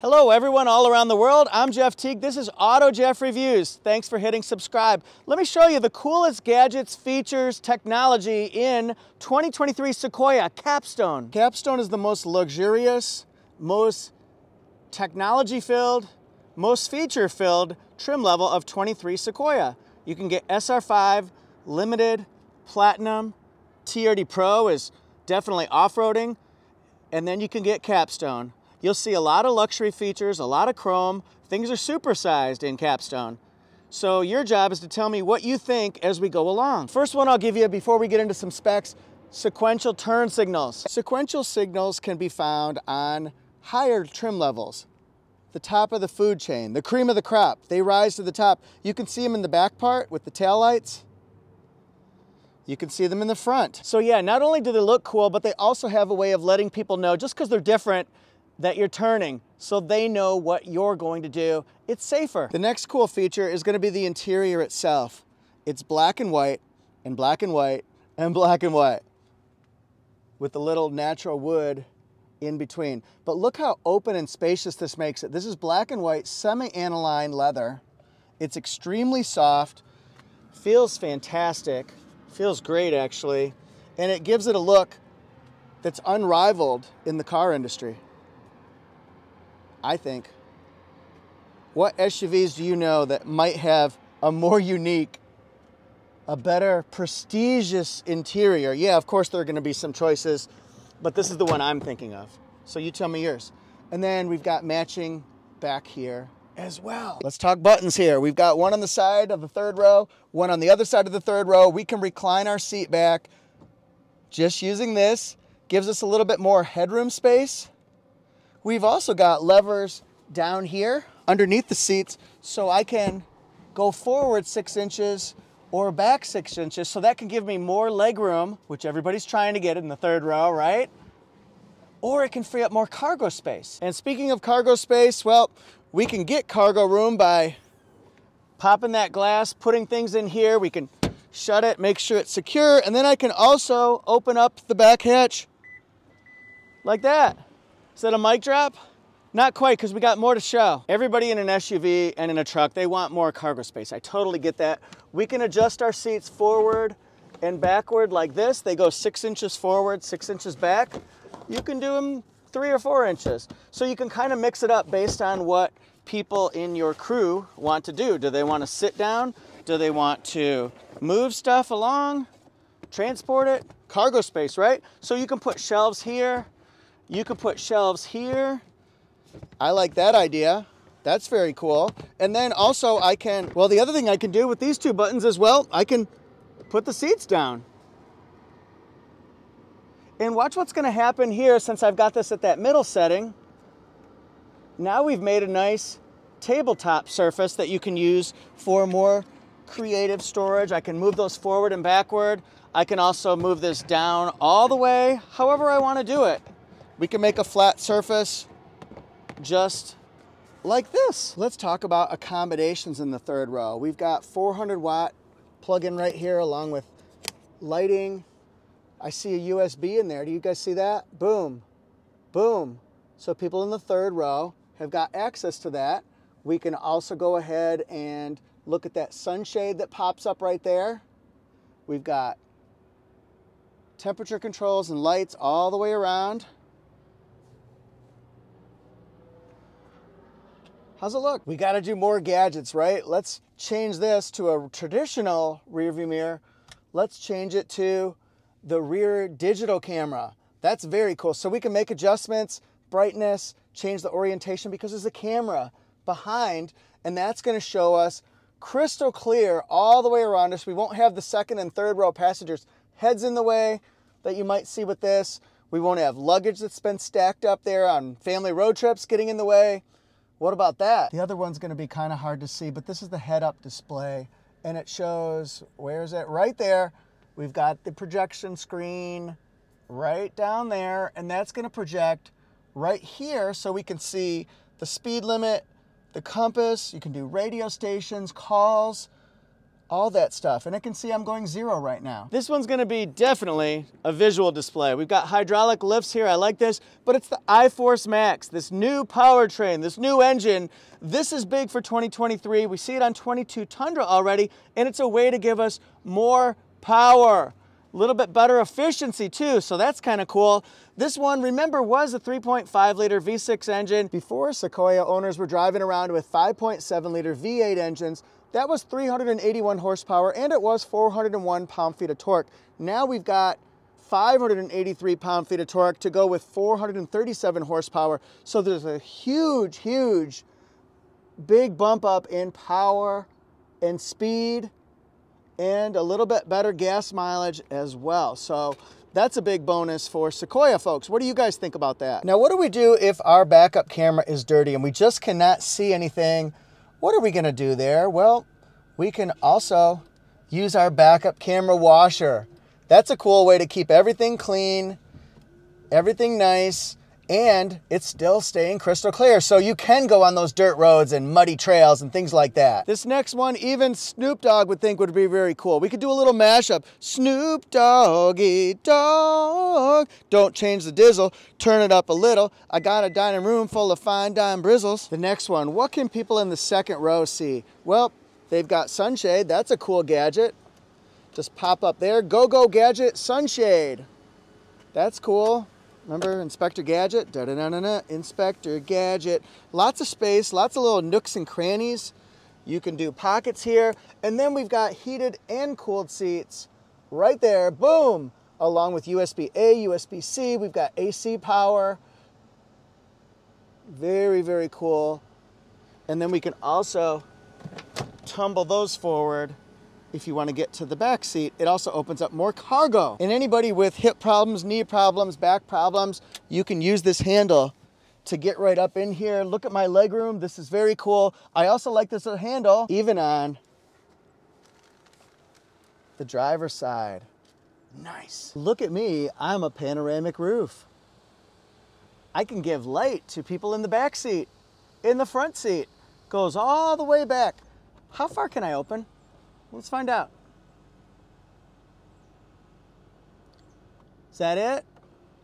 Hello everyone all around the world, I'm Jeff Teague. This is Auto Jeff Reviews. Thanks for hitting subscribe. Let me show you the coolest gadgets, features, technology in 2023 Sequoia Capstone. Capstone is the most luxurious, most technology-filled, most feature-filled trim level of 23 Sequoia. You can get SR5, Limited, Platinum, TRD Pro is definitely off-roading, and then you can get Capstone. You'll see a lot of luxury features, a lot of chrome. Things are supersized in Capstone. So your job is to tell me what you think as we go along. First one I'll give you before we get into some specs, sequential turn signals. Sequential signals can be found on higher trim levels, the top of the food chain, the cream of the crop. They rise to the top. You can see them in the back part with the tail lights. You can see them in the front. So yeah, not only do they look cool, but they also have a way of letting people know just because they're different that you're turning so they know what you're going to do. It's safer. The next cool feature is gonna be the interior itself. It's black and white and black and white and black and white with the little natural wood in between. But look how open and spacious this makes it. This is black and white semi-aniline leather. It's extremely soft, feels fantastic, feels great actually, and it gives it a look that's unrivaled in the car industry. I think. What SUVs do you know that might have a more unique, a better prestigious interior? Yeah, of course there are going to be some choices, but this is the one I'm thinking of. So you tell me yours. And then we've got matching back here as well. Let's talk buttons here. We've got one on the side of the third row, one on the other side of the third row. We can recline our seat back. Just using this gives us a little bit more headroom space We've also got levers down here underneath the seats so I can go forward six inches or back six inches. So that can give me more leg room, which everybody's trying to get in the third row, right? Or it can free up more cargo space. And speaking of cargo space, well, we can get cargo room by popping that glass, putting things in here. We can shut it, make sure it's secure, and then I can also open up the back hatch like that. Is that a mic drop? Not quite, because we got more to show. Everybody in an SUV and in a truck, they want more cargo space. I totally get that. We can adjust our seats forward and backward like this. They go six inches forward, six inches back. You can do them three or four inches. So you can kind of mix it up based on what people in your crew want to do. Do they want to sit down? Do they want to move stuff along? Transport it? Cargo space, right? So you can put shelves here, you could put shelves here. I like that idea. That's very cool. And then also I can, well, the other thing I can do with these two buttons as well, I can put the seats down. And watch what's gonna happen here since I've got this at that middle setting. Now we've made a nice tabletop surface that you can use for more creative storage. I can move those forward and backward. I can also move this down all the way, however I wanna do it. We can make a flat surface just like this. Let's talk about accommodations in the third row. We've got 400 watt plug-in right here along with lighting. I see a USB in there. Do you guys see that? Boom, boom. So people in the third row have got access to that. We can also go ahead and look at that sunshade that pops up right there. We've got temperature controls and lights all the way around. How's it look? We got to do more gadgets, right? Let's change this to a traditional rear view mirror. Let's change it to the rear digital camera. That's very cool. So we can make adjustments, brightness, change the orientation because there's a camera behind and that's going to show us crystal clear all the way around us. We won't have the second and third row passengers heads in the way that you might see with this. We won't have luggage that's been stacked up there on family road trips getting in the way. What about that? The other one's going to be kind of hard to see, but this is the head-up display, and it shows, where is it? Right there. We've got the projection screen right down there, and that's going to project right here so we can see the speed limit, the compass, you can do radio stations, calls, all that stuff. And I can see I'm going zero right now. This one's gonna be definitely a visual display. We've got hydraulic lifts here, I like this, but it's the iForce Max, this new powertrain, this new engine. This is big for 2023. We see it on 22 Tundra already, and it's a way to give us more power. A little bit better efficiency too, so that's kind of cool. This one, remember, was a 3.5 liter V6 engine. Before Sequoia owners were driving around with 5.7 liter V8 engines that was 381 horsepower and it was 401 pound-feet of torque. Now we've got 583 pound-feet of torque to go with 437 horsepower. So there's a huge, huge, big bump up in power and speed and a little bit better gas mileage as well. So that's a big bonus for Sequoia folks. What do you guys think about that? Now, what do we do if our backup camera is dirty and we just cannot see anything what are we gonna do there? Well, we can also use our backup camera washer. That's a cool way to keep everything clean, everything nice, and it's still staying crystal clear. So you can go on those dirt roads and muddy trails and things like that. This next one, even Snoop Dogg would think would be very cool. We could do a little mashup. Snoop Doggy Dogg. Don't change the dizzle, turn it up a little. I got a dining room full of fine dime brizzles. The next one, what can people in the second row see? Well, they've got sunshade. That's a cool gadget. Just pop up there. Go Go Gadget Sunshade. That's cool. Remember Inspector Gadget? Da -da -da -da -da. Inspector Gadget. Lots of space, lots of little nooks and crannies. You can do pockets here. And then we've got heated and cooled seats right there. Boom! Along with USB-A, USB-C. We've got AC power. Very, very cool. And then we can also tumble those forward if you want to get to the back seat, it also opens up more cargo. And anybody with hip problems, knee problems, back problems, you can use this handle to get right up in here. Look at my leg room. This is very cool. I also like this little handle, even on the driver's side. Nice. Look at me, I'm a panoramic roof. I can give light to people in the back seat, in the front seat. Goes all the way back. How far can I open? Let's find out. Is that it?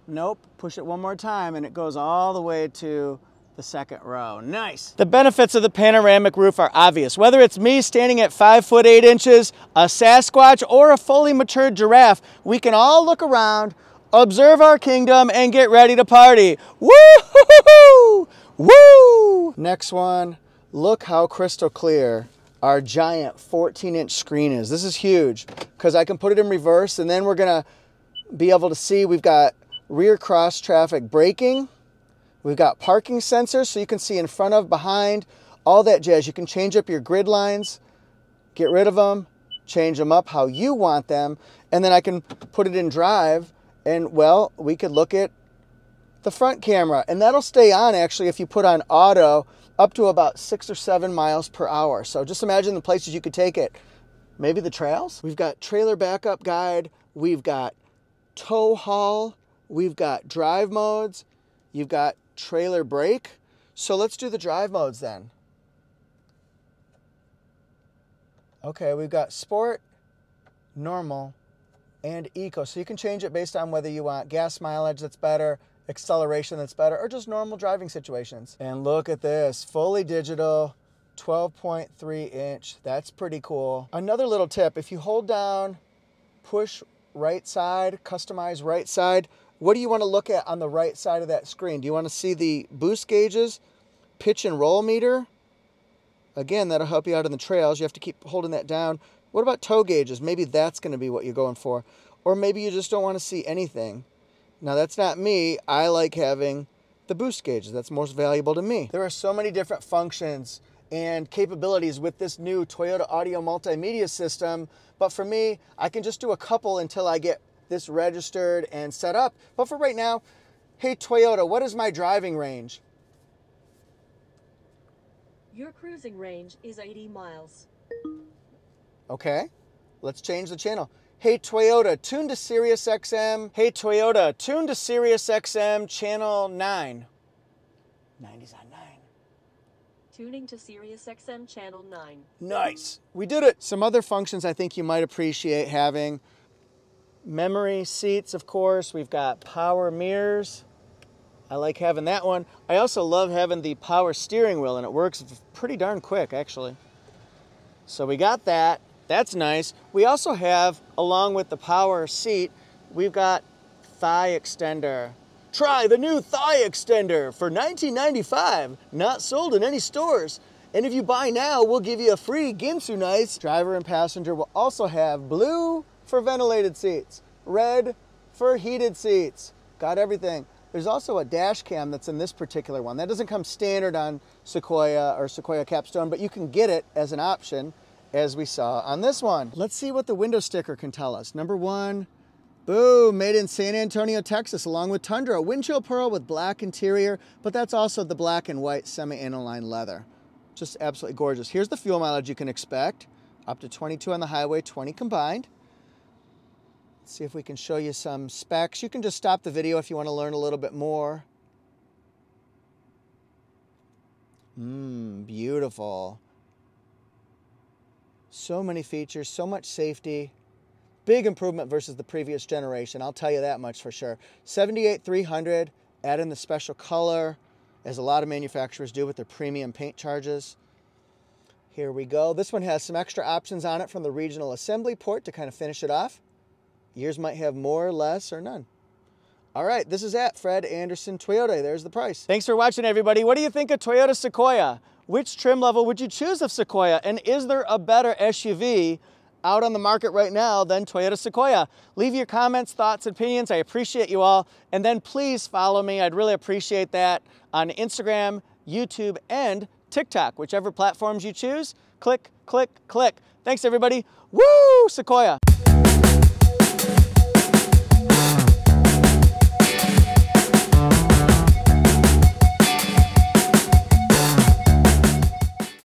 Nope. Push it one more time and it goes all the way to the second row. Nice. The benefits of the panoramic roof are obvious. Whether it's me standing at five foot eight inches, a Sasquatch, or a fully matured giraffe, we can all look around, observe our kingdom, and get ready to party. Woo! Woo! Next one, look how crystal clear our giant 14 inch screen is. This is huge because I can put it in reverse and then we're gonna be able to see we've got rear cross traffic braking. We've got parking sensors so you can see in front of, behind, all that jazz. You can change up your grid lines, get rid of them, change them up how you want them, and then I can put it in drive and well, we could look at the front camera and that'll stay on actually if you put on auto up to about six or seven miles per hour. So just imagine the places you could take it. Maybe the trails. We've got trailer backup guide. We've got tow haul. We've got drive modes. You've got trailer brake. So let's do the drive modes then. Okay, we've got sport, normal, and eco. So you can change it based on whether you want gas mileage that's better, acceleration that's better, or just normal driving situations. And look at this, fully digital, 12.3 inch. That's pretty cool. Another little tip, if you hold down, push right side, customize right side, what do you want to look at on the right side of that screen? Do you want to see the boost gauges, pitch and roll meter? Again, that'll help you out in the trails. You have to keep holding that down. What about tow gauges? Maybe that's going to be what you're going for. Or maybe you just don't want to see anything. Now that's not me. I like having the boost gauges. That's most valuable to me. There are so many different functions and capabilities with this new Toyota audio multimedia system. But for me, I can just do a couple until I get this registered and set up. But for right now, hey Toyota, what is my driving range? Your cruising range is 80 miles. Okay, let's change the channel. Hey Toyota, tune to Sirius XM. Hey Toyota, tune to Sirius XM channel 9. 90's on 9. Tuning to Sirius XM Channel 9. Nice. We did it. Some other functions I think you might appreciate having. Memory seats, of course. We've got power mirrors. I like having that one. I also love having the power steering wheel and it works pretty darn quick actually. So we got that. That's nice. We also have, along with the power seat, we've got thigh extender. Try the new thigh extender for $19.95, not sold in any stores. And if you buy now, we'll give you a free Ginsu Nice. Driver and passenger will also have blue for ventilated seats, red for heated seats. Got everything. There's also a dash cam that's in this particular one. That doesn't come standard on Sequoia or Sequoia Capstone, but you can get it as an option as we saw on this one. Let's see what the window sticker can tell us. Number one, boom, made in San Antonio, Texas, along with Tundra, Windchill Pearl with black interior, but that's also the black and white semi-aniline leather. Just absolutely gorgeous. Here's the fuel mileage you can expect. Up to 22 on the highway, 20 combined. Let's see if we can show you some specs. You can just stop the video if you want to learn a little bit more. Mmm, beautiful. So many features, so much safety. Big improvement versus the previous generation, I'll tell you that much for sure. 78300, add in the special color, as a lot of manufacturers do with their premium paint charges. Here we go. This one has some extra options on it from the regional assembly port to kind of finish it off. Yours might have more, less, or none. All right, this is at Fred Anderson Toyota. There's the price. Thanks for watching, everybody. What do you think of Toyota Sequoia? Which trim level would you choose of Sequoia? And is there a better SUV out on the market right now than Toyota Sequoia? Leave your comments, thoughts, opinions. I appreciate you all. And then please follow me. I'd really appreciate that on Instagram, YouTube, and TikTok. Whichever platforms you choose, click, click, click. Thanks, everybody. Woo, Sequoia.